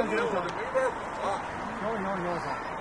我的没法跑行行行行